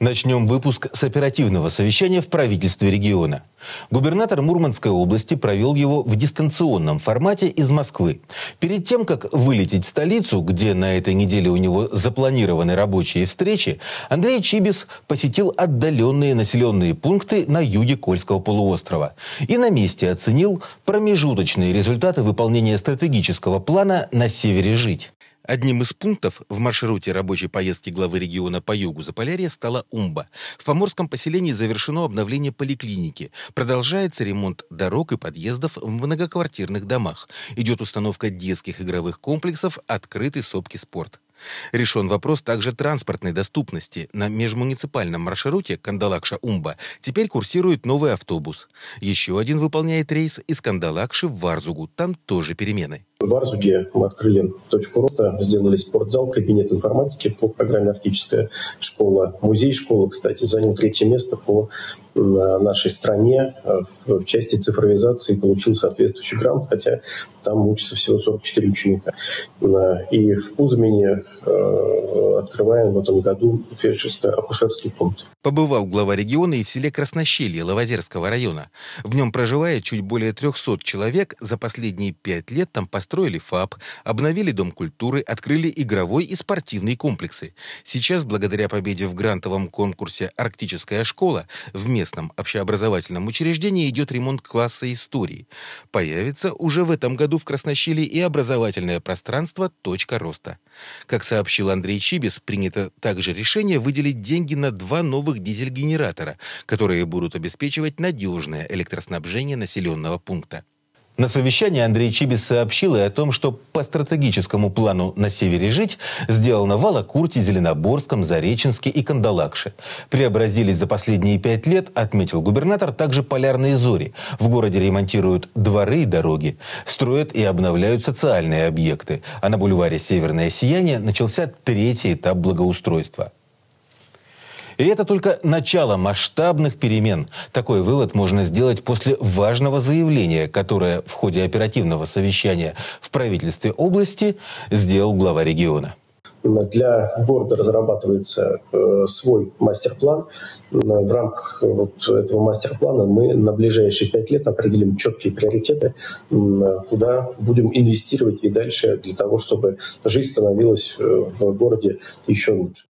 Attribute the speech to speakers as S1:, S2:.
S1: Начнем выпуск с оперативного совещания в правительстве региона. Губернатор Мурманской области провел его в дистанционном формате из Москвы. Перед тем, как вылететь в столицу, где на этой неделе у него запланированы рабочие встречи, Андрей Чибис посетил отдаленные населенные пункты на юге Кольского полуострова и на месте оценил промежуточные результаты выполнения стратегического плана «На севере жить». Одним из пунктов в маршруте рабочей поездки главы региона по югу Заполярья стала Умба. В поморском поселении завершено обновление поликлиники. Продолжается ремонт дорог и подъездов в многоквартирных домах. Идет установка детских игровых комплексов «Открытый сопки спорт». Решен вопрос также транспортной доступности. На межмуниципальном маршруте Кандалакша-Умба теперь курсирует новый автобус. Еще один выполняет рейс из Кандалакши в Варзугу. Там тоже перемены.
S2: В Арзуге мы открыли точку роста, сделали спортзал, кабинет информатики по программе «Арктическая школа». Музей школы, кстати, занял третье место по э, нашей стране э, в части цифровизации, получил соответствующий грант, хотя там учатся всего 44 ученика. Э, и в Кузьмине открываем в этом году фельдшерско-акушерский пункт.
S1: Побывал глава региона и в селе Краснощелье Лавозерского района. В нем проживает чуть более 300 человек. За последние пять лет там построили ФАП, обновили Дом культуры, открыли игровой и спортивные комплексы. Сейчас, благодаря победе в грантовом конкурсе «Арктическая школа», в местном общеобразовательном учреждении идет ремонт класса истории. Появится уже в этом году в Краснощелье и образовательное пространство «Точка роста». Как сообщил Андрей Чибис, принято также решение выделить деньги на два новых дизель-генератора, которые будут обеспечивать надежное электроснабжение населенного пункта. На совещании Андрей Чибис сообщил и о том, что по стратегическому плану «На севере жить» сделано в Алакурте, Зеленоборском, Зареченске и Кандалакше. Преобразились за последние пять лет, отметил губернатор, также полярные зори. В городе ремонтируют дворы и дороги, строят и обновляют социальные объекты. А на бульваре «Северное сияние» начался третий этап благоустройства – и это только начало масштабных перемен. Такой вывод можно сделать после важного заявления, которое в ходе оперативного совещания в правительстве области сделал глава региона.
S2: Для города разрабатывается э, свой мастер-план. В рамках вот этого мастер-плана мы на ближайшие пять лет определим четкие приоритеты, куда будем инвестировать и дальше для того, чтобы жизнь становилась э, в городе еще лучше.